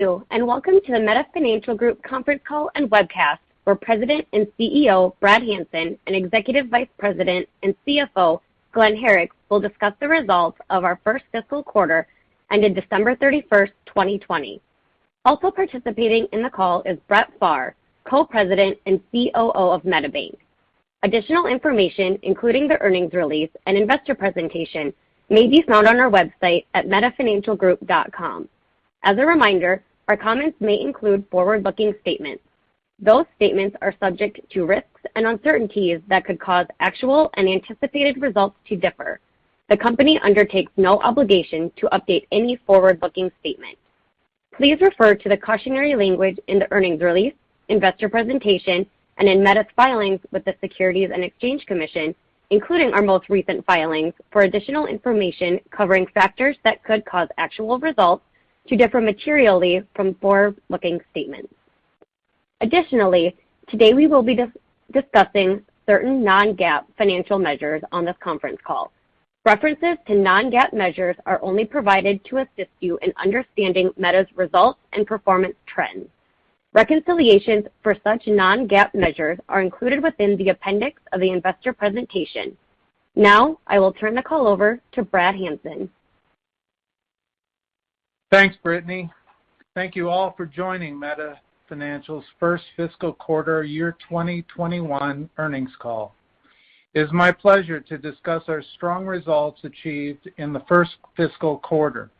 And welcome to the Meta Financial Group conference call and webcast, where President and CEO, Brad Hanson, and Executive Vice President and CFO, Glen Herrick, will discuss the results of our first fiscal quarter ended December 31st, 2020. Also participating in the call is Brett Pharr, Co-President and COO of MetaBank. Additional information, including the earnings release and investor presentation, may be found on our website at metafinancialgroup.com. As a reminder, our comments may include forward-looking statements. Those statements are subject to risks and uncertainties that could cause actual and anticipated results to differ. The company undertakes no obligation to update any forward-looking statement. Please refer to the cautionary language in the earnings release, investor presentation, and in Meta's filings with the Securities and Exchange Commission, including our most recent filings, for additional information covering factors that could cause actual results to differ materially from forward-looking statements. Additionally, today we will be discussing certain non-GAAP financial measures on this conference call. References to non-GAAP measures are only provided to assist you in understanding Meta's results and performance trends. Reconciliations for such non-GAAP measures are included within the appendix of the investor presentation. Now, I will turn the call over to Brad Hanson. Thanks, Brittany. Thank you all for joining Meta Financial's first fiscal quarter year 2021 earnings call. It is my pleasure to discuss our strong results achieved in the first fiscal quarter.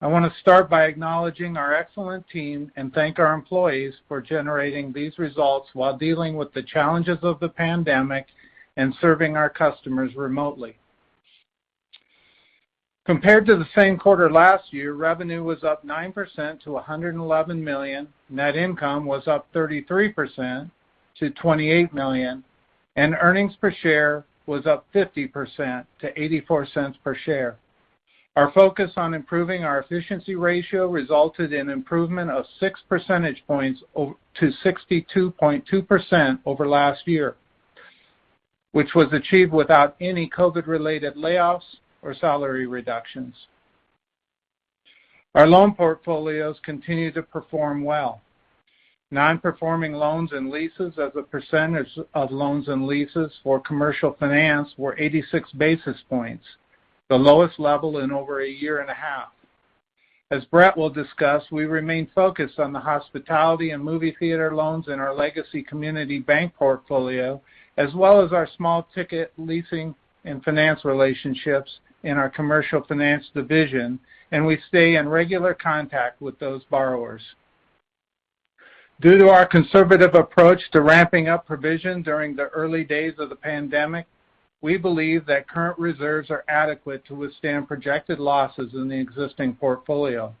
I want to start by acknowledging our excellent team and thank our employees for generating these results while dealing with the challenges of the pandemic and serving our customers remotely. Compared to the same quarter last year, revenue was up 9% to 111 million, net income was up 33% to 28 million, and earnings per share was up 50% to $0.84 per share. Our focus on improving our efficiency ratio resulted in improvement of 6 percentage points to 62.2% over last year, which was achieved without any COVID-related layoffs or salary reductions. Our loan portfolios continue to perform well. Non-performing loans and leases as a percentage of loans and leases for commercial finance were 86 basis points, the lowest level in over a year and a half. As Brett will discuss, we remain focused on the hospitality and movie theater loans in our legacy community bank portfolio, as well as our small ticket leasing and finance relationships in our commercial finance division, and we stay in regular contact with those borrowers. Due to our conservative approach to ramping up provision during the early days of the pandemic, we believe that current reserves are adequate to withstand projected losses in the existing portfolio.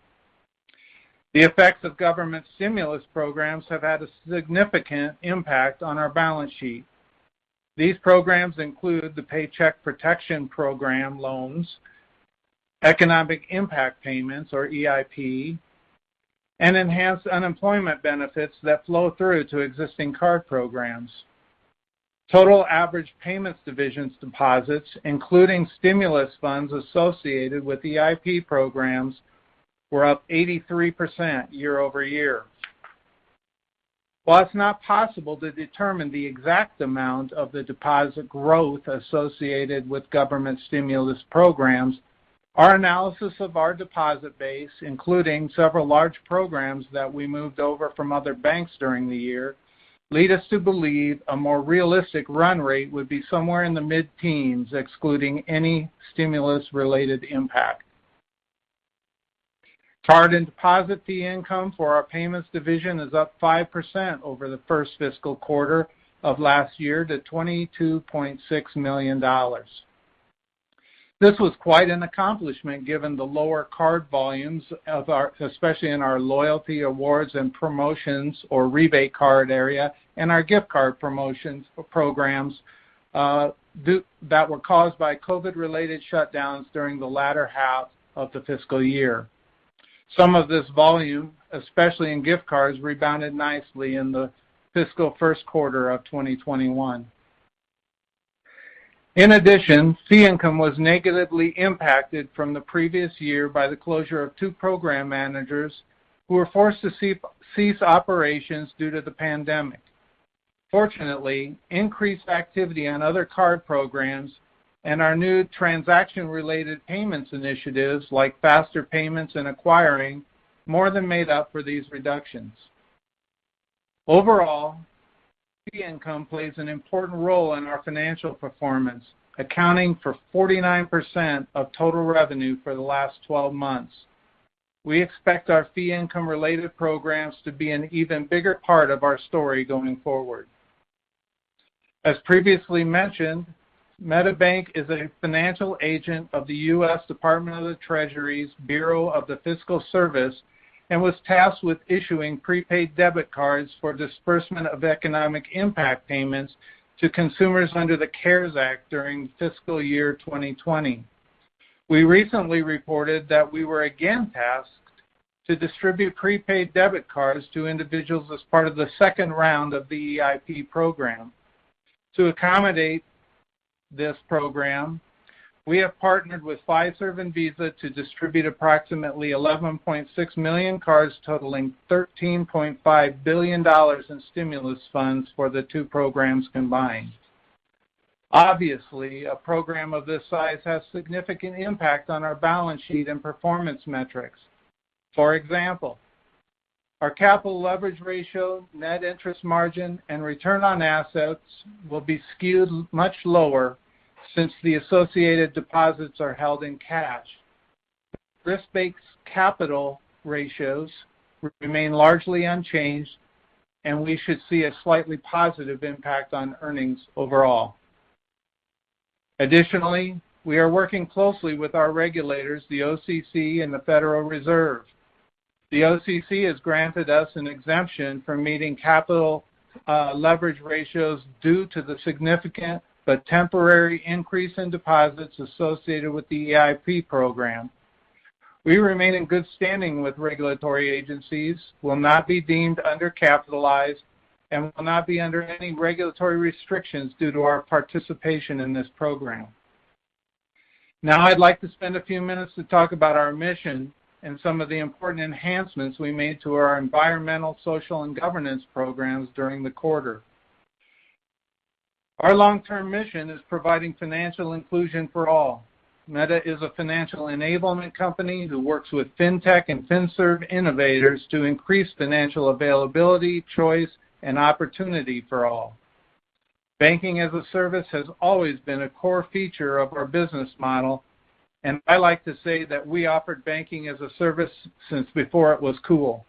The effects of government stimulus programs have had a significant impact on our balance sheet. These programs include the Paycheck Protection Program loans, Economic Impact Payments, or EIP, and enhanced unemployment benefits that flow through to existing card programs. Total average payments divisions deposits, including stimulus funds associated with EIP programs, were up 83% year-over-year. While it's not possible to determine the exact amount of the deposit growth associated with government stimulus programs, our analysis of our deposit base, including several large programs that we moved over from other banks during the year, lead us to believe a more realistic run rate would be somewhere in the mid-teens, excluding any stimulus-related impact. Card and deposit fee income for our payments division is up 5% over the first fiscal quarter of last year to $22.6 million. This was quite an accomplishment given the lower card volumes, of our, especially in our loyalty awards and promotions or rebate card area and our gift card promotions programs uh, that were caused by COVID-related shutdowns during the latter half of the fiscal year. Some of this volume, especially in gift cards, rebounded nicely in the fiscal first quarter of 2021. In addition, fee income was negatively impacted from the previous year by the closure of two program managers who were forced to cease operations due to the pandemic. Fortunately, increased activity on other card programs and our new transaction-related payments initiatives like faster payments and acquiring more than made up for these reductions. Overall, fee income plays an important role in our financial performance, accounting for 49% of total revenue for the last 12 months. We expect our fee income-related programs to be an even bigger part of our story going forward. As previously mentioned, MetaBank is a financial agent of the U.S. Department of the Treasury's Bureau of the Fiscal Service and was tasked with issuing prepaid debit cards for disbursement of economic impact payments to consumers under the CARES Act during fiscal year 2020. We recently reported that we were again tasked to distribute prepaid debit cards to individuals as part of the second round of the EIP program. To accommodate this program, we have partnered with Fiserv and Visa to distribute approximately 11.6 million cards totaling $13.5 billion in stimulus funds for the two programs combined. Obviously, a program of this size has significant impact on our balance sheet and performance metrics. For example, our capital leverage ratio, net interest margin, and return on assets will be skewed much lower since the associated deposits are held in cash. Risk-based capital ratios remain largely unchanged, and we should see a slightly positive impact on earnings overall. Additionally, we are working closely with our regulators, the OCC and the Federal Reserve. The OCC has granted us an exemption from meeting capital uh, leverage ratios due to the significant but temporary increase in deposits associated with the EIP program. We remain in good standing with regulatory agencies, will not be deemed undercapitalized, and will not be under any regulatory restrictions due to our participation in this program. Now I'd like to spend a few minutes to talk about our mission and some of the important enhancements we made to our environmental, social, and governance programs during the quarter. Our long-term mission is providing financial inclusion for all. Meta is a financial enablement company who works with fintech and finserv innovators to increase financial availability, choice, and opportunity for all. Banking-as-a-service has always been a core feature of our business model, and I like to say that we offered banking-as-a-service since before it was cool.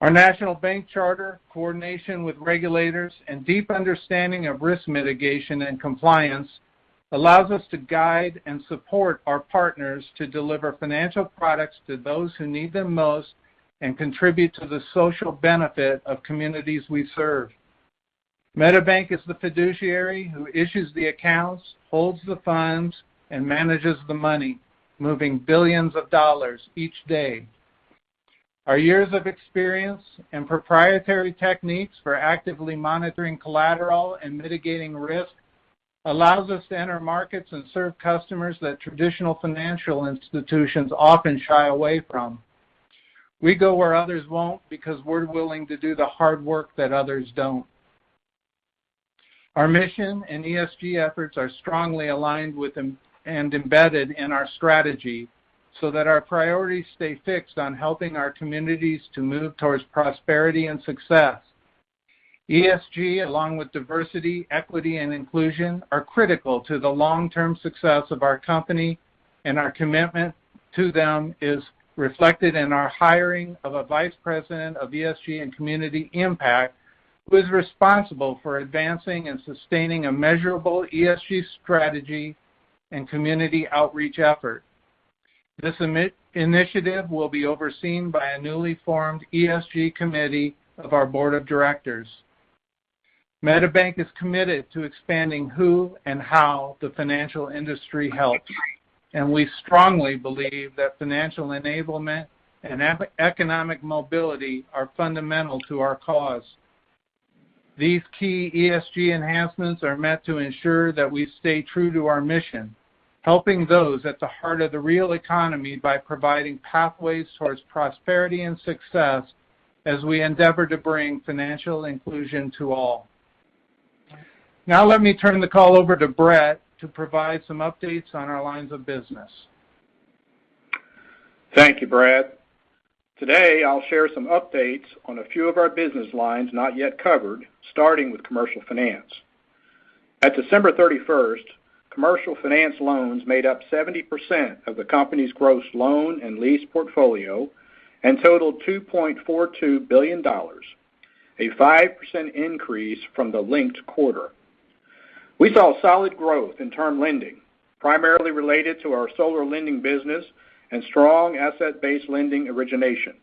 Our national bank charter, coordination with regulators, and deep understanding of risk mitigation and compliance allows us to guide and support our partners to deliver financial products to those who need them most and contribute to the social benefit of communities we serve. MetaBank is the fiduciary who issues the accounts, holds the funds, and manages the money, moving billions of dollars each day. Our years of experience and proprietary techniques for actively monitoring collateral and mitigating risk allows us to enter markets and serve customers that traditional financial institutions often shy away from. We go where others won't because we're willing to do the hard work that others don't. Our mission and ESG efforts are strongly aligned with and embedded in our strategy so that our priorities stay fixed on helping our communities to move towards prosperity and success. ESG, along with diversity, equity, and inclusion, are critical to the long-term success of our company, and our commitment to them is reflected in our hiring of a vice president of ESG and community impact, who is responsible for advancing and sustaining a measurable ESG strategy and community outreach effort. This initiative will be overseen by a newly formed ESG committee of our board of directors. MetaBank is committed to expanding who and how the financial industry helps, and we strongly believe that financial enablement and economic mobility are fundamental to our cause. These key ESG enhancements are meant to ensure that we stay true to our mission, helping those at the heart of the real economy by providing pathways towards prosperity and success as we endeavor to bring financial inclusion to all. Now let me turn the call over to Brett to provide some updates on our lines of business. Thank you, Brad. Today, I'll share some updates on a few of our business lines not yet covered, starting with commercial finance. At December 31st, commercial finance loans made up 70% of the company's gross loan and lease portfolio and totaled $2.42 billion, a 5% increase from the linked quarter. We saw solid growth in term lending, primarily related to our solar lending business and strong asset-based lending originations.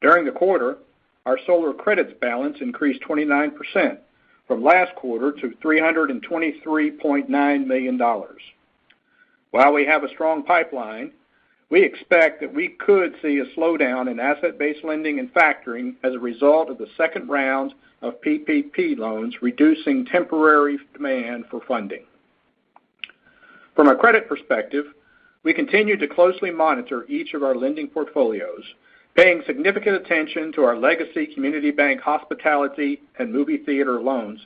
During the quarter, our solar credits balance increased 29% from last quarter to $323.9 million. While we have a strong pipeline, we expect that we could see a slowdown in asset-based lending and factoring as a result of the second round of PPP loans, reducing temporary demand for funding. From a credit perspective, we continue to closely monitor each of our lending portfolios, paying significant attention to our legacy community bank hospitality and movie theater loans,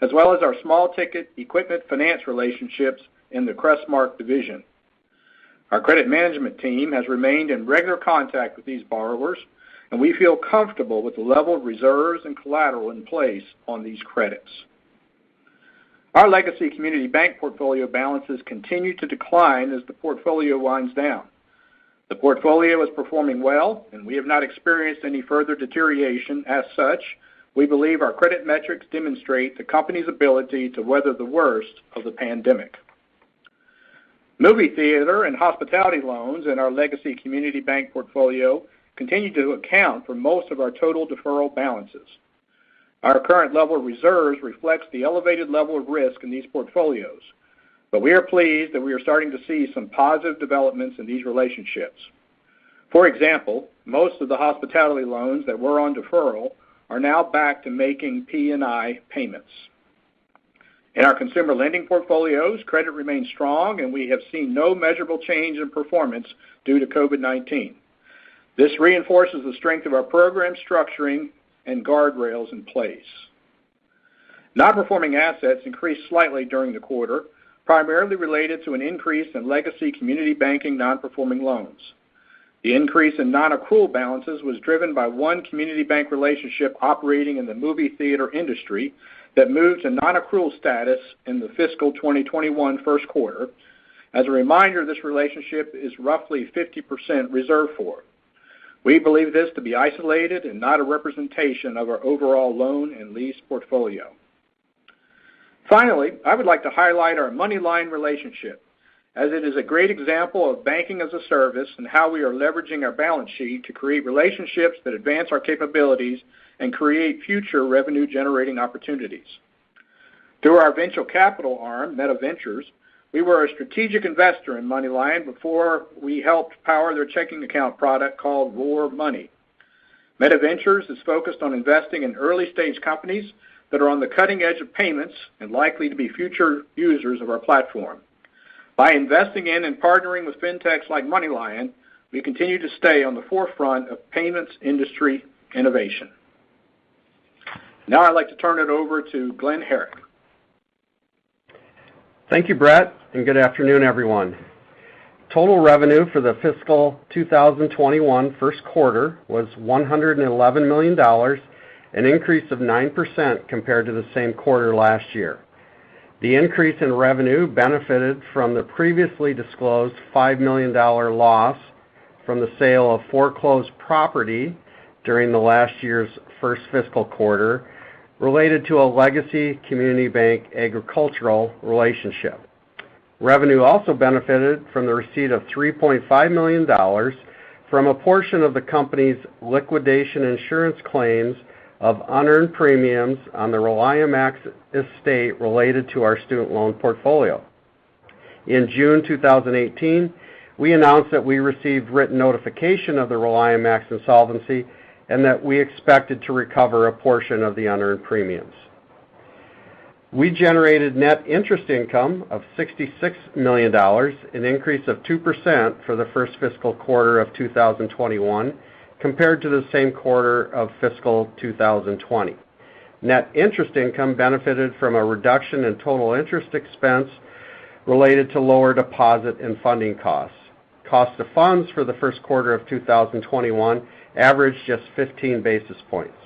as well as our small-ticket equipment finance relationships in the Crestmark division. Our credit management team has remained in regular contact with these borrowers, and we feel comfortable with the level of reserves and collateral in place on these credits. Our legacy community bank portfolio balances continue to decline as the portfolio winds down. The portfolio is performing well, and we have not experienced any further deterioration. As such, we believe our credit metrics demonstrate the company's ability to weather the worst of the pandemic. Movie theater and hospitality loans in our legacy community bank portfolio continue to account for most of our total deferral balances. Our current level of reserves reflects the elevated level of risk in these portfolios, but we are pleased that we are starting to see some positive developments in these relationships. For example, most of the hospitality loans that were on deferral are now back to making P&I payments. In our consumer lending portfolios, credit remains strong, and we have seen no measurable change in performance due to COVID-19. This reinforces the strength of our program structuring and guardrails in place. Non-performing assets increased slightly during the quarter, primarily related to an increase in legacy community banking non-performing loans. The increase in non-accrual balances was driven by one community bank relationship operating in the movie theater industry that moved to non-accrual status in the fiscal 2021 first quarter. As a reminder, this relationship is roughly 50% reserved for. We believe this to be isolated and not a representation of our overall loan and lease portfolio. Finally, I would like to highlight our MoneyLion relationship, as it is a great example of banking as a service and how we are leveraging our balance sheet to create relationships that advance our capabilities and create future revenue-generating opportunities. Through our venture capital arm, Meta Ventures, we were a strategic investor in MoneyLion before we helped power their checking account product called Roar Money. Meta Ventures is focused on investing in early-stage companies that are on the cutting edge of payments and likely to be future users of our platform. By investing in and partnering with fintechs like MoneyLion, we continue to stay on the forefront of payments industry innovation. Now I'd like to turn it over to Glen Herrick. Thank you, Brett, and good afternoon, everyone. Total revenue for the fiscal 2021 first quarter was $111 million, an increase of 9% compared to the same quarter last year. The increase in revenue benefited from the previously disclosed $5 million loss from the sale of foreclosed property during the last year's first fiscal quarter related to a legacy community bank agricultural relationship. Revenue also benefited from the receipt of $3.5 million from a portion of the company's liquidation insurance claims of unearned premiums on the ReliaMax estate related to our student loan portfolio. In June 2018, we announced that we received written notification of the ReliaMax insolvency and that we expected to recover a portion of the unearned premiums. We generated net interest income of $66 million, an increase of 2% for the first fiscal quarter of 2021 compared to the same quarter of fiscal 2020. Net interest income benefited from a reduction in total interest expense related to lower deposit and funding costs. Cost of funds for the first quarter of 2021 averaged just 15 basis points.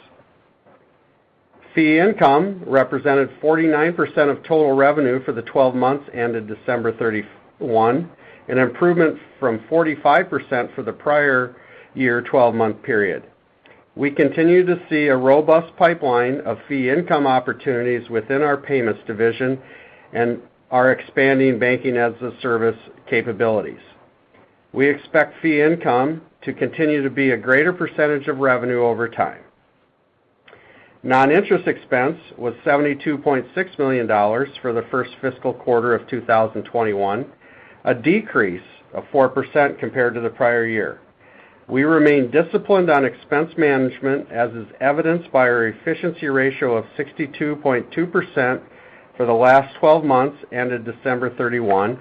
Fee income represented 49% of total revenue for the 12 months ended December 31, an improvement from 45% for the prior year 12-month period. We continue to see a robust pipeline of fee income opportunities within our payments division and our expanding banking-as-a-service capabilities. We expect fee income to continue to be a greater percentage of revenue over time. Non-interest expense was $72.6 million for the first fiscal quarter of 2021, a decrease of 4% compared to the prior year. We remain disciplined on expense management, as is evidenced by our efficiency ratio of 62.2% for the last 12 months ended December 31,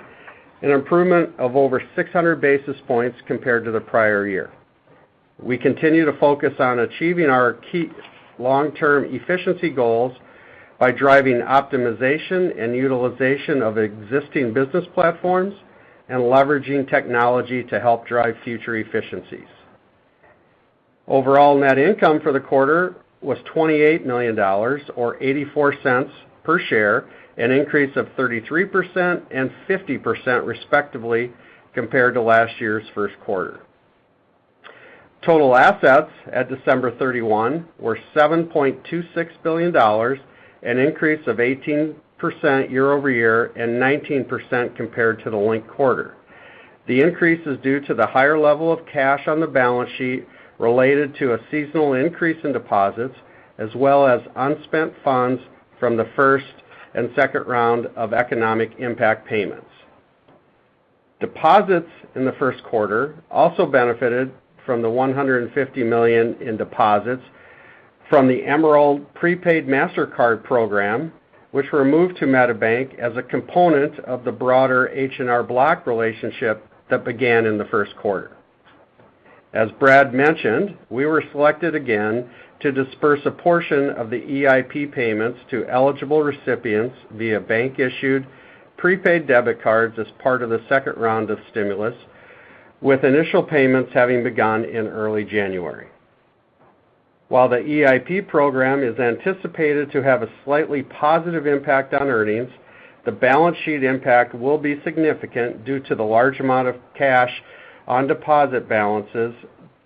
an improvement of over 600 basis points compared to the prior year. We continue to focus on achieving our key long-term efficiency goals by driving optimization and utilization of existing business platforms and leveraging technology to help drive future efficiencies. Overall net income for the quarter was $28 million, or $0.84 per share, an increase of 33% and 50% respectively compared to last year's first quarter. Total assets at December 31 were $7.26 billion, an increase of 18% year-over-year and 19% compared to the linked quarter. The increase is due to the higher level of cash on the balance sheet related to a seasonal increase in deposits, as well as unspent funds from the first and second round of economic impact payments. Deposits in the first quarter also benefited from the 150 million in deposits from the Emerald Prepaid Mastercard program, which were moved to MetaBank as a component of the broader H&R Block relationship that began in the first quarter. As Brad mentioned, we were selected again to disperse a portion of the EIP payments to eligible recipients via bank-issued prepaid debit cards as part of the second round of stimulus, with initial payments having begun in early January. While the EIP program is anticipated to have a slightly positive impact on earnings, the balance sheet impact will be significant due to the large amount of cash on deposit balances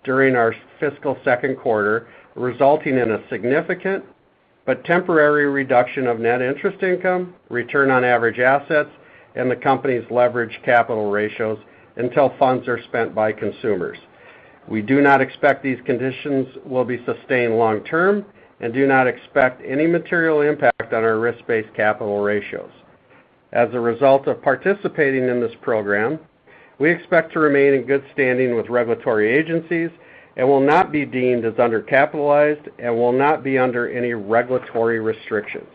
during our fiscal second quarter, resulting in a significant but temporary reduction of net interest income, return on average assets, and the company's leverage capital ratios until funds are spent by consumers. We do not expect these conditions will be sustained long term and do not expect any material impact on our risk-based capital ratios. As a result of participating in this program, we expect to remain in good standing with regulatory agencies and will not be deemed as undercapitalized and will not be under any regulatory restrictions.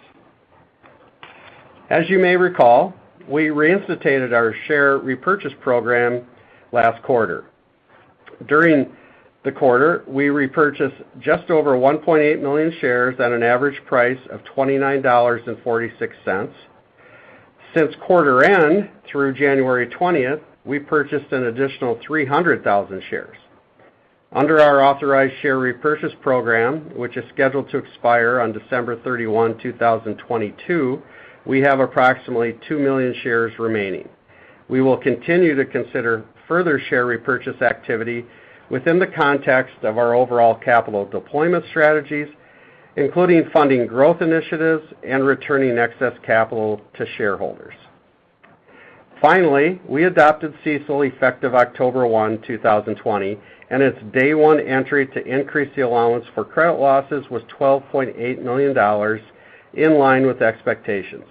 As you may recall, we reinstated our share repurchase program last quarter. During the quarter, we repurchased just over 1.8 million shares at an average price of $29.46. Since quarter end through January 20th, we purchased an additional 300,000 shares. Under our authorized share repurchase program, which is scheduled to expire on December 31, 2022, we have approximately 2 million shares remaining. We will continue to consider further share repurchase activity within the context of our overall capital deployment strategies, including funding growth initiatives and returning excess capital to shareholders. Finally, we adopted CECL effective October 1, 2020, and its day one entry to increase the allowance for credit losses was $12.8 million, in line with expectations.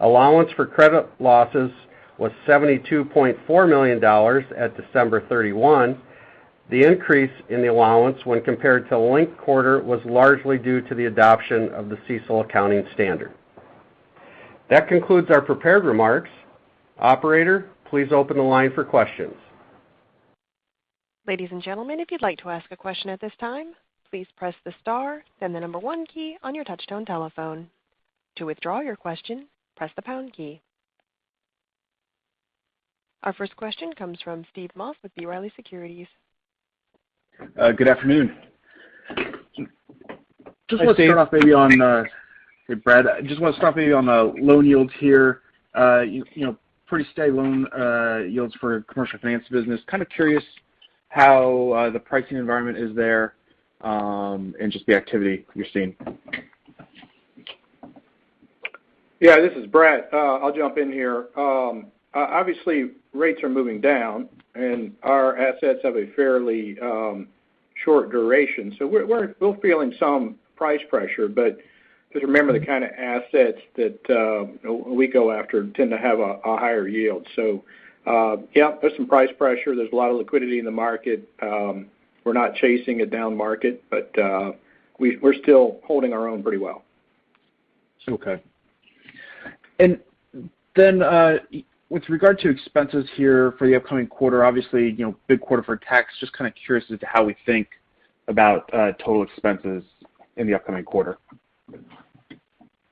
Allowance for credit losses was $72.4 million at December 31. The increase in the allowance when compared to the linked quarter was largely due to the adoption of the CECL accounting standard. That concludes our prepared remarks. Operator, please open the line for questions. Ladies and gentlemen, if you'd like to ask a question at this time, please press the star, then the number one key on your touchtone telephone. To withdraw your question, press the pound key. Our first question comes from Steve Moss with B. Riley Securities. Uh, good afternoon. Hi, Steve. Uh, hey, Brad. I just want to start maybe on the loan yields here. Uh, Pretty steady loan uh, yields for commercial finance business. Kind of curious how uh, the pricing environment is there, um, and just the activity you're seeing. Yeah, this is Brad. Uh, I'll jump in here. Um, obviously, rates are moving down, and our assets have a fairly um, short duration. So we're we're feeling some price pressure, but just remember the kind of assets that we go after tend to have a higher yield. So uh yeah, there's some price pressure. There's a lot of liquidity in the market. We're not chasing a down market, but we're still holding our own pretty well. Okay. And then uh with regard to expenses here for the upcoming quarter, obviously, you know, big quarter for tax. Just kind of curious as to how we think about total expenses in the upcoming quarter.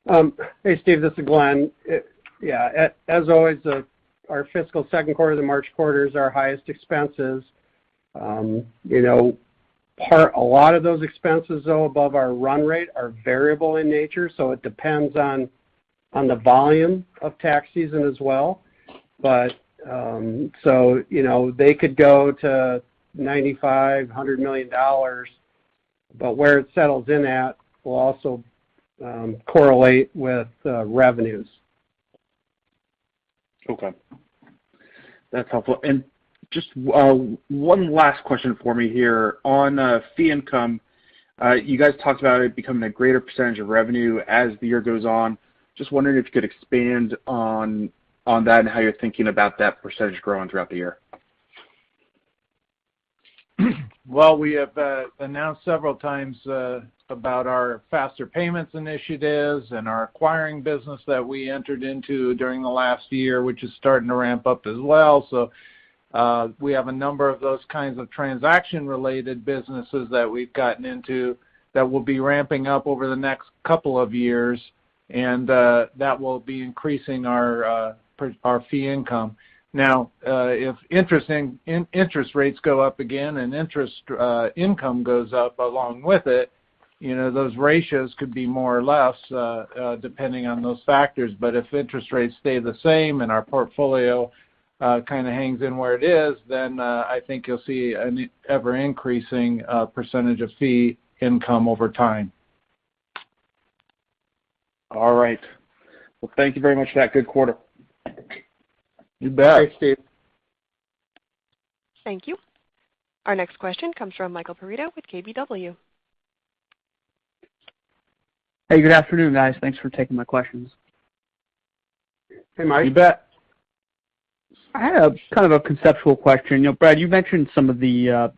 Um, hey, Steve, this is Glen. Yeah, as always, uh, our fiscal second quarter, the March quarter, is our highest expenses. Um, you know, part a lot of those expenses, though, above our run rate are variable in nature, so it depends on on the volume of tax season as well. But um so, you know, they could go to $95 million, $100 million, but where it settles in at will also Um, correlate with uh, revenues. Okay. That's helpful. And just uh, one last question for me here. On uh, fee income, you guys talked about it becoming a greater percentage of revenue as the year goes on. Just wondering if you could expand on on that and how you're thinking about that percentage growing throughout the year. Well, we have announced several times about our faster payments initiatives and our acquiring business that we entered into during the last year, which is starting to ramp up as well. So uh we have a number of those kinds of transaction-related businesses that we've gotten into that will be ramping up over the next couple of years, and uh, that will be increasing our uh, our fee income. Now, uh, if interest rates go up again and interest income goes up along with it, those ratios could be more or less, uh, uh, depending on those factors. But if interest rates stay the same and our portfolio uh, kind of hangs in where it is, then I think you'll see an ever-increasing percentage of fee income over time. All right. Well, thank you very much for that. Good quarter. You bet. Thanks, Steve. Thank you. Our next question comes from Michael Perito with KBW. Hey, good afternoon, guys. Thanks for taking my questions. Hey, Mike. You bet. I have kind of a conceptual question. You know, Brad, you mentioned some of the uh,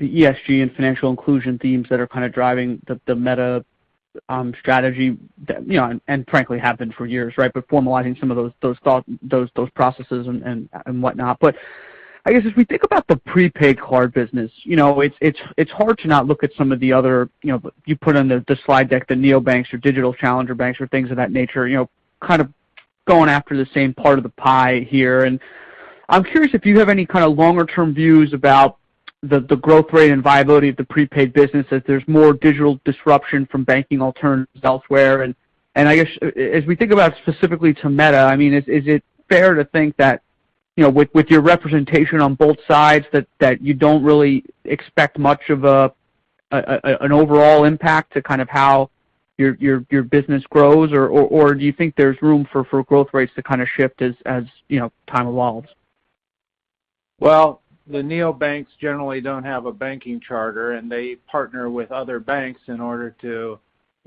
ESG and financial inclusion themes that are kind of driving the Meta um, strategy, that, you know, and frankly have been for years, right? But formalizing some of those those thought those those processes and and, and whatnot. I guess as we think about the prepaid card business, you know, it's hard to not look at some of the other, you know, you put on the slide deck, the neobanks or digital challenger banks or things of that nature, you know, kind of going after the same part of the pie here. And I'm curious if you have any kind of longer-term views about the growth rate and viability of the prepaid business as there's more digital disruption from banking alternatives elsewhere. And and I guess, uh, as we think about specifically to Meta, I mean, is it fair to think that with your representation on both sides, that you don't really expect much of an overall impact to kind of how your business grows? Or do you think there's room for growth rates to kind of shift as as you know, time evolves? Well, the neobanks generally don't have a banking charter, and they partner with other banks in order to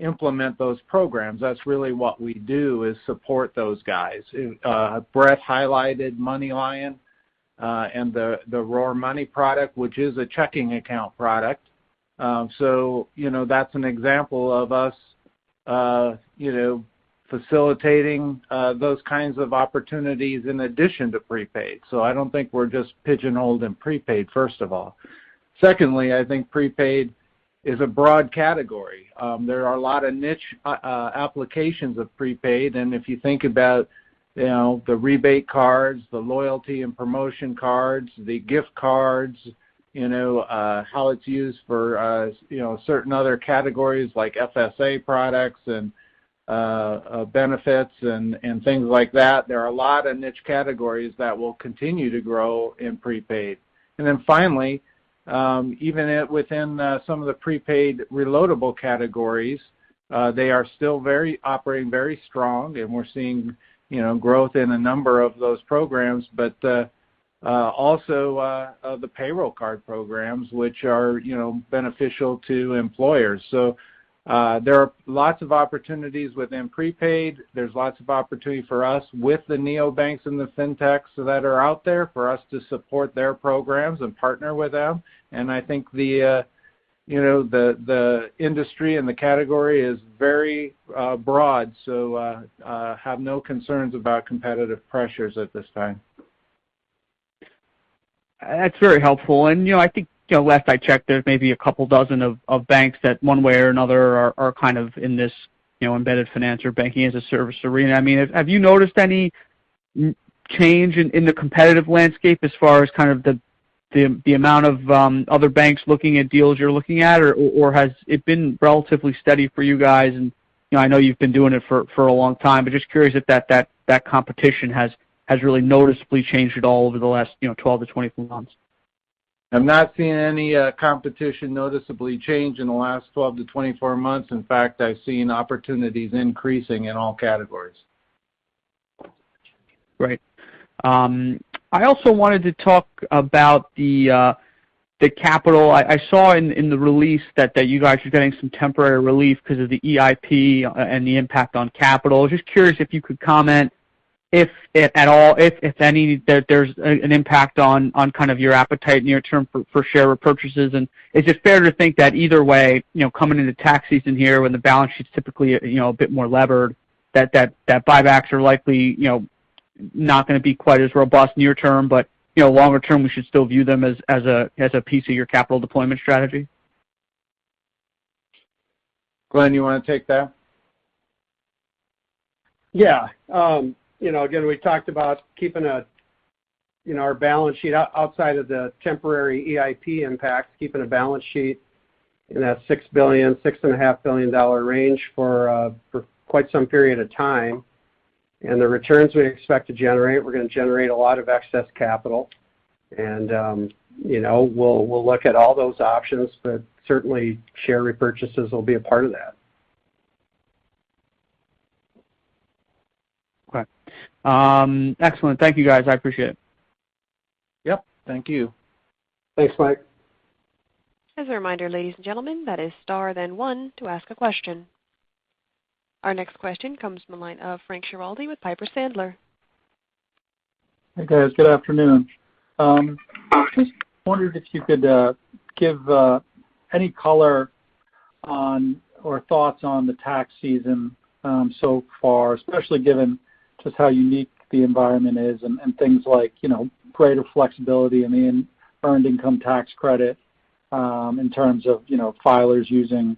implement those programs. That's really what we do, is support those guys. Brett highlighted MoneyLion, and the the Roar Money product, which is a checking account product. Um, so, you know, that's an example of us uh, you know, facilitating those kinds of opportunities in addition to prepaid. So I don't think we're just pigeonholed in prepaid, first of all. Secondly, I think prepaid is a broad category. Um, there are a lot of niche uh, uh, applications of prepaid, and if you think about, you know, the rebate cards, the loyalty and promotion cards, the gift cards, you know, uh, how it's used for, you know, certain other categories like FSA products and benefits and things like that, there are a lot of niche categories that will continue to grow in prepaid. And then finally, Um, even within uh, some of the prepaid reloadable categories, uh, they are still very operating very strong, and we're seeing, growth in a number of those programs. But uh, also, the payroll card programs, which are, beneficial to employers. So uh there are lots of opportunities within prepaid. There's lots of opportunity for us with the neobanks and the fintechs that are out there for us to support their programs and partner with them. I think the uh, you know the the industry and the category is very uh, broad, so uh, uh, have no concerns about competitive pressures at this time. That's very helpful. And you know, I think, you know, last I checked, there's maybe a couple dozen of of banks that one way or another are are kind of in this, you know, embedded finance or banking-as-a-service arena. I mean, have you noticed any change in, in the competitive landscape as far as kind of the amount of um, other banks looking at deals you're looking at? Or has it been relatively steady for you guys? And you know, I know you've been doing it for a long time, but just curious if that that competition has has really noticeably changed at all over the last, you know, 12-24 months. I'm not seeing any uh, competition noticeably change in the last 12-24 months. In fact, I've seen opportunities increasing in all categories. Great. Um, I also wanted to talk about the uh, the capital. I saw in the release that you guys are getting some temporary relief because of the EIP uh, and the impact on capital. Just curious if you could comment if at all, if any, that there's an impact on kind of your appetite near term for share repurchases. And is it fair to think that either way, you know, coming into tax season here when the balance sheet's typically, you know, a bit more levered, that that buybacks are likely, you know, not gonna be quite as robust near term, but, you know, longer term, we should still view them as a piece of your capital deployment strategy? Glen, you wanna take that? Yeah. Um, you know, again, we talked about keeping a you know our balance sheet outside of the temporary EIP impact, keeping a balance sheet in that $6 billion-$6.5 billion range uh, for quite some period of time. And the returns we expect to generate, we're gonna generate a lot of excess capital. And um, you know, we'll look at all those options, but certainly share repurchases will be a part of that. Okay. Um, excellent. Thank you, guys. I appreciate it. Yep. Thank you. Thanks, Mike. As a reminder, ladies and gentlemen, that is star then one to ask a question. Our next question comes from the line of Frank Schiraldi with Piper Sandler. Hey, guys. Good afternoon. Um, just wondered if you could uh, give uh, any color on or thoughts on the tax season um, so far, especially given just how unique the environment is and things like, you know, greater flexibility in the earned income tax credit um, in terms of, you know, filers using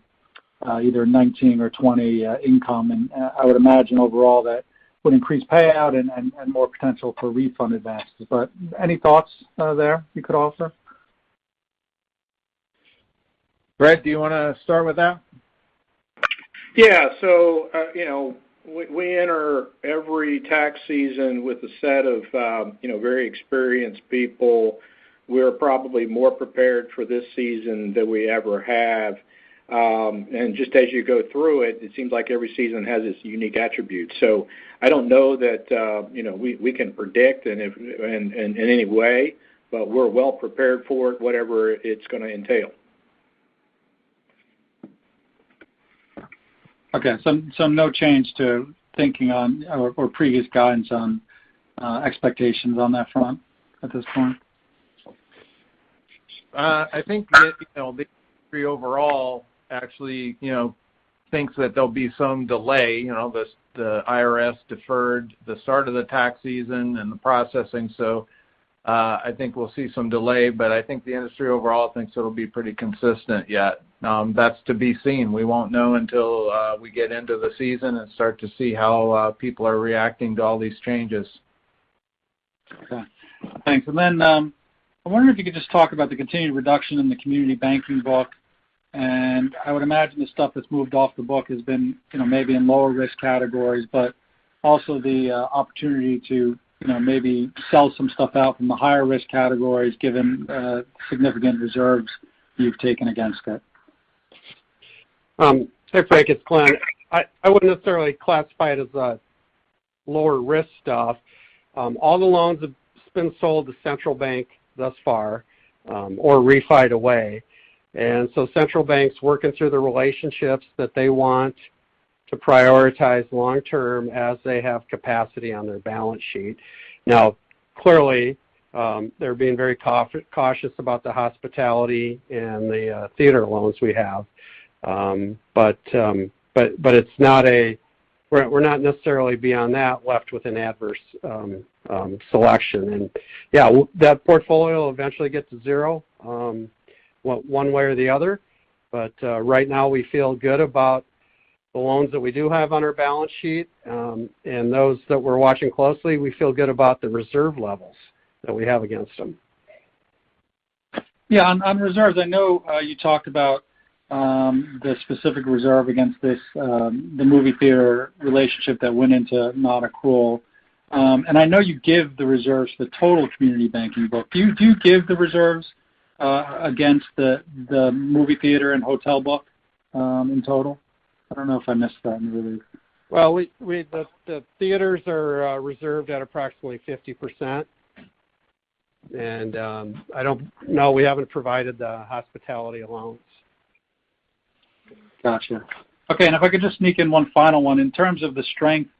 Uh, either 2019 or 2020 uh, income. And uh, I would imagine overall that would increase payout and more potential for refund advances. But any thoughts there you could offer? Brett, do you wanna start with that? Yeah. So, you know, we enter every tax season with a set of, um, you know, very experienced people. We're probably more prepared for this season than we ever have. Um, just as you go through it it seems like every season has its unique attributes. So I don't know that, uh, you know, we can predict and if in any way, but we're well prepared for it, whatever it's gonna entail. Okay. So no change to thinking on or previous guidance on uh, expectations on that front at this point? Uh, I think that, you know, the industry overall actually, you know, thinks that there'll be some delay. You know, the the IRS deferred the start of the tax season and the processing. So uh, I think we'll see some delay, but I think the industry overall thinks it'll be pretty consistent yet. That's to be seen. We won't know until we get into the season and start to see how people are reacting to all these changes. Okay. Thanks. And then um, I wonder if you could just talk about the continued reduction in the community banking book. I would imagine the stuff that's moved off the book has been, you know, maybe in lower risk categories, but also the uh, opportunity to, you know, maybe sell some stuff out from the higher risk categories given uh, significant reserves you've taken against it. Um, hey, Frank, it's Glen. I wouldn't necessarily classify it as uh, lower risk stuff. Um, all the loans have been sold to Central Bank thus far, um, or refi'd away. And so central Bank's working through the relationships that they want to prioritize long term as they have capacity on their balance sheet. Now, clearly, um, they're being very cautious about the hospitality and the uh, theater loans we have. Um, but, um, but, but it's not a, we're not necessarily beyond that left with an adverse um, um, selection. And yeah, that portfolio will eventually get to zero, one way or the other. But right now we feel good about the loans that we do have on our balance sheet. Um and those that we're watching closely, we feel good about the reserve levels that we have against them. Yeah. On reserves, I know you talked about the specific reserve against this, the movie theater relationship that went into non-accrual. Um and I know you give the reserves the total community banking book. Do you give the reserves Uh, against the movie theater and hotel book um, in total? I don't know if I missed that in the release. Well, the theaters are uh, reserved at approximately 50%. And um I don't no, we haven't provided the hospitality allowance. Gotcha. Okay. And if I could just sneak in one final one. In terms of the strength,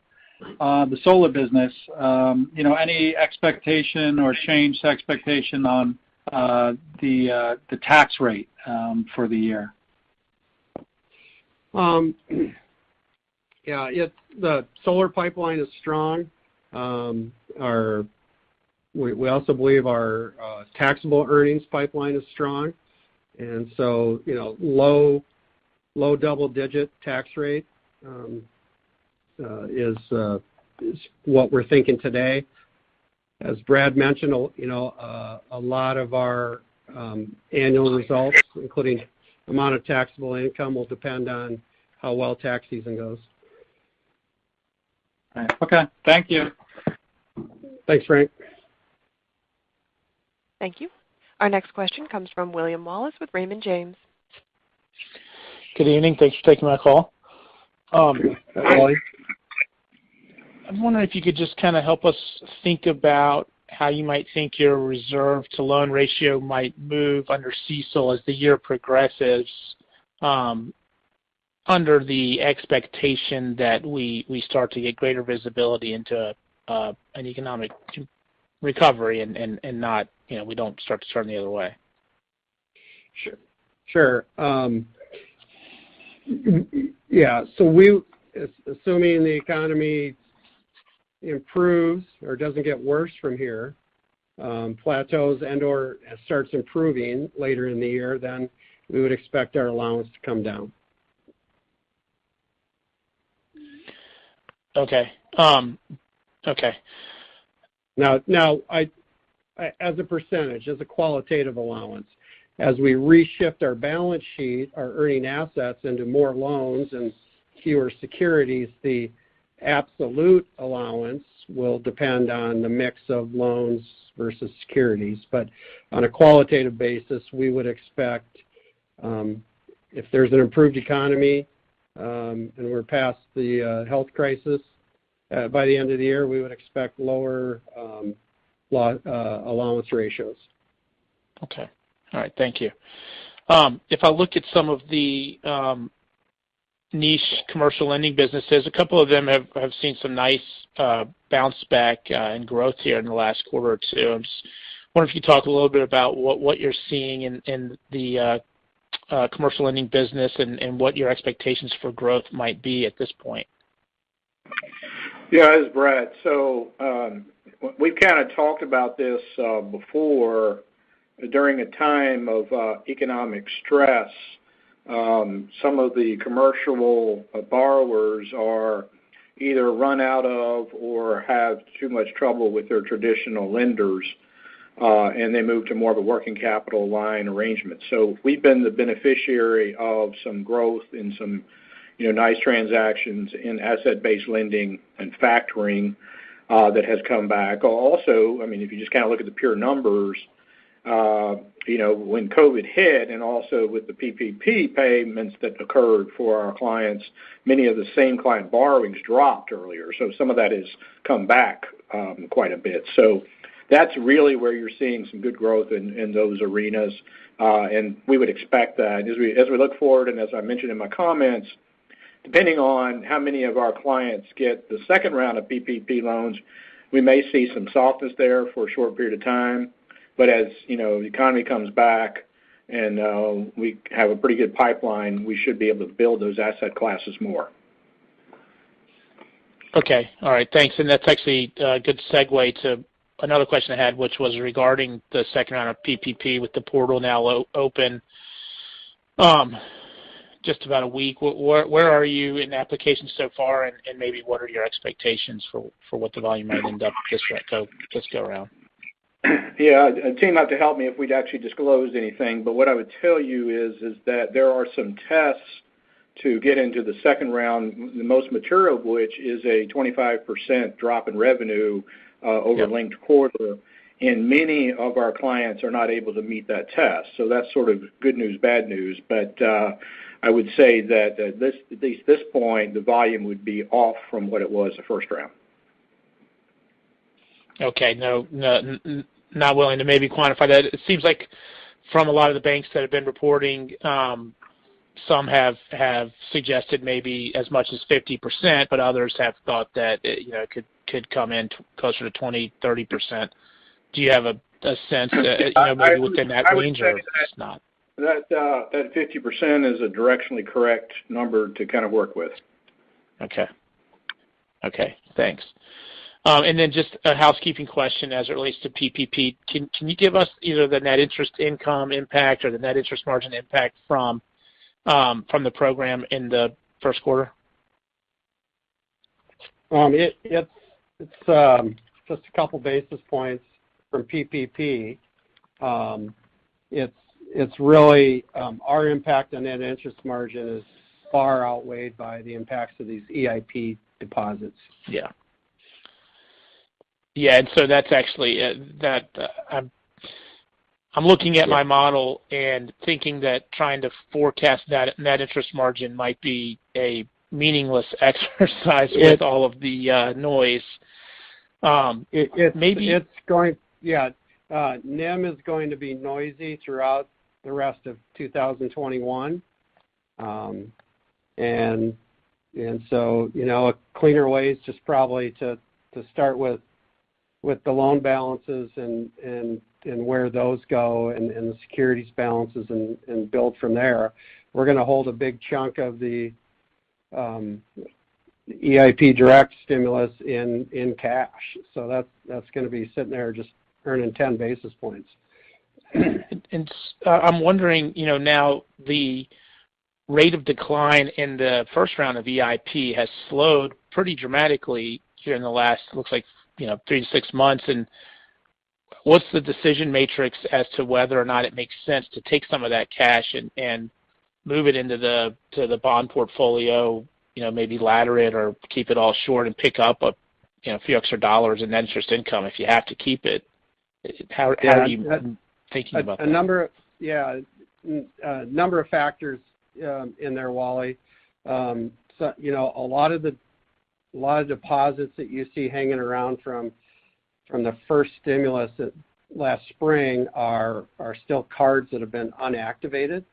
uh, the solar business, um, you know, any expectation or changed expectation on Uh, uh, the tax rate um, for the year? Um, yeah, the solar pipeline is strong. Um, our we also believe our uh, taxable earnings pipeline is strong. And so you know, low double-digit tax rate is what we're thinking today. As Brad mentioned, you know, a lot of our um, annual results, including amount of taxable income, will depend on how well tax season goes. All right. Okay. Thank you. Thanks, Frank. Thank you. Our next question comes from William Wallace with Raymond James. Good evening. Thanks for taking my call. Um, Good morning. I'm wondering if you could just kind of help us think about how you might think your reserve to loan ratio might move under CECL as the year progresses, um, under the expectation that we start to get greater visibility into uh, an economic recovery and not, you know, we don't start to turn the other way. Sure. Sure. Um, yeah. So we assuming the economy improves or doesn't get worse from here, um, plateaus and/or starts improving later in the year, then we would expect our allowance to come down. Okay. Um, okay. Now, now I, I, as a percentage, as a qualitative allowance, as we reshift our balance sheet, our earning assets into more loans and fewer securities, the absolute allowance will depend on the mix of loans versus securities. But on a qualitative basis, we would expect, um, if there's an improved economy, um, and we're past the uh, health crisis, uh, by the end of the year, we would expect lower um, uh, allowance ratios. Okay. All right. Thank you. If I look at some of the niche commercial lending businesses, a couple of them have seen some nice uh, bounce back uh, and growth here in the last quarter or two. I'm just wondering if you could talk a little bit about what you're seeing in the uh, commercial lending business and what your expectations for growth might be at this point. Yeah, this is Brett. Um, we've kind of talked about this before. During a time of economic stress, Um, some of the commercial uh, borrowers are either run out of or have too much trouble with their traditional lenders, uh, and they move to more of a working capital line arrangement. So we've been the beneficiary of some growth in some, you know, nice transactions in asset-based lending and factoring uh, that has come back. Also, I mean, if you just kind of look at the pure numbers, you know, when COVID hit and also with the PPP payments that occurred for our clients, many of the same client borrowings dropped earlier. So some of that has come back quite a bit. So that's really where you're seeing some good growth in those arenas. Uh and we would expect that as we as we look forward, and as I mentioned in my comments, depending on how many of our clients get the second round of PPP loans, we may see some softness there for a short period of time. But as you know, the economy comes back and uh, we have a pretty good pipeline, we should be able to build those asset classes more. Okay. All right. Thanks. And that's actually uh, a good segue to another question I had, which was regarding the second round of PPP with the portal now open, um, just about a week. Where are you in applications so far? And maybe what are your expectations for what the volume might end up this go around? Yeah. A team have to help me if we'd actually disclosed anything, but what I would tell you is is that there are some tests to get into the second round, the most material of which is a 25% drop in revenue over a linked quarter. And many of our clients are not able to meet that test. So that's sort of good news, bad news. But uh I would say that at least this point, the volume would be off from what it was the first round. Okay. No, not willing to maybe quantify that. It seems like from a lot of the banks that have been reporting, um, some have have suggested maybe as much as 50%, but others have thought that it, you know, could could come in closer to 20%-30%. Do you have a sense, that, you know, maybe within that range or it's not? That uh, 50% is a directionally correct number to kind of work with. Okay. Okay, thanks. And then just a housekeeping question as it relates to PPP. Can can you give us either the net interest income impact or the net interest margin impact from um from the program in the first quarter? It's it's just a couple basis points from PPP. Um it's it's really our impact on net interest margin is far outweighed by the impacts of these EIP deposits. Yeah. Yeah, and so that's actually that I'm I'm looking at my model and thinking that trying to forecast that net interest margin might be a meaningless exercise with all of the noise. Um, it, it's, maybe it's going. Yeah, uh, NIM is going to be noisy throughout the rest of 2021. and and so You know, a cleaner way is just probably to to start with the loan balances and where those go and the securities balances and build from there. We're gonna hold a big chunk of the um, EIP direct stimulus in cash. So that's gonna be sitting there just earning 10 basis points. And uh, I'm wondering, you know, now the rate of decline in the first round of EIP has slowed pretty dramatically here in the last, looks like, you know, three to six months. And what's the decision matrix as to whether or not it makes sense to take some of that cash and and move it into the to the bond portfolio, you know, maybe ladder it or keep it all short and pick up a, you know, a few extra dollars in net interest income if you have to keep it? How how are you thinking about that? A number of yeah, a number of factors um, in there, Wally. Um, so, You know, a lot of deposits that you see hanging around from from the first stimulus last spring are still cards that have been unactivated.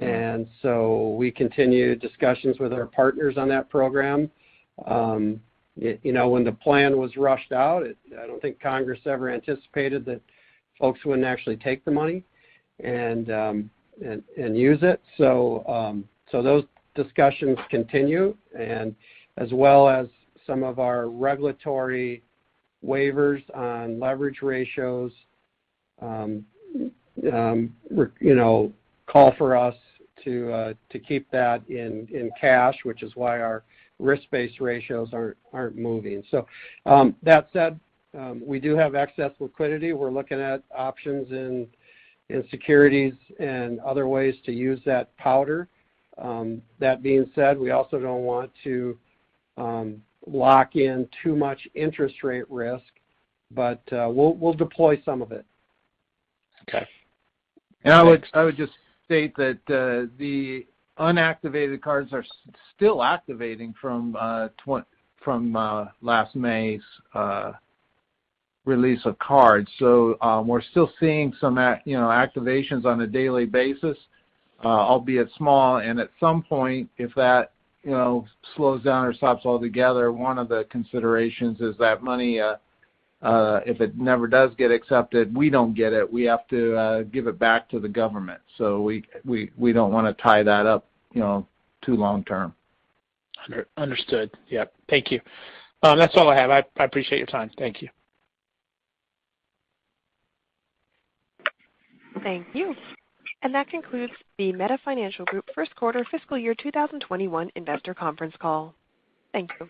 Mm-hmm. And so we continue discussions with our partners on that program. Um, you know, when the plan was rushed out, I don't think Congress ever anticipated that folks wouldn't actually take the money. and um, and use it. So um so those discussions continue, and as well as some of our regulatory waivers on leverage ratios um, um, you know, call for us to uh, to keep that in cash, which is why our risk-based ratios aren't moving. So um that said, um, we do have excess liquidity. We're looking at options in securities and other ways to use that powder. That being said, we also don't want to Um, lock in too much interest rate risk, but uh, we'll deploy some of it. Okay. And I would I would just state that uh, the unactivated cards are still activating from uh, from last May's release of cards. So um we're still seeing some you know activations on a daily basis, albeit small. And at some point, if that slows down or stops altogether, one of the considerations is that money, uh, uh, if it never does get accepted, we don't get it. We have to uh, give it back to the government. So we don't want to tie that up you know, too long term. Understood. Yep. Thank you. Um, that's all I have. I appreciate your time. Thank you. Thank you. And that concludes the Meta Financial Group first quarter fiscal year 2021 investor conference call. Thank you.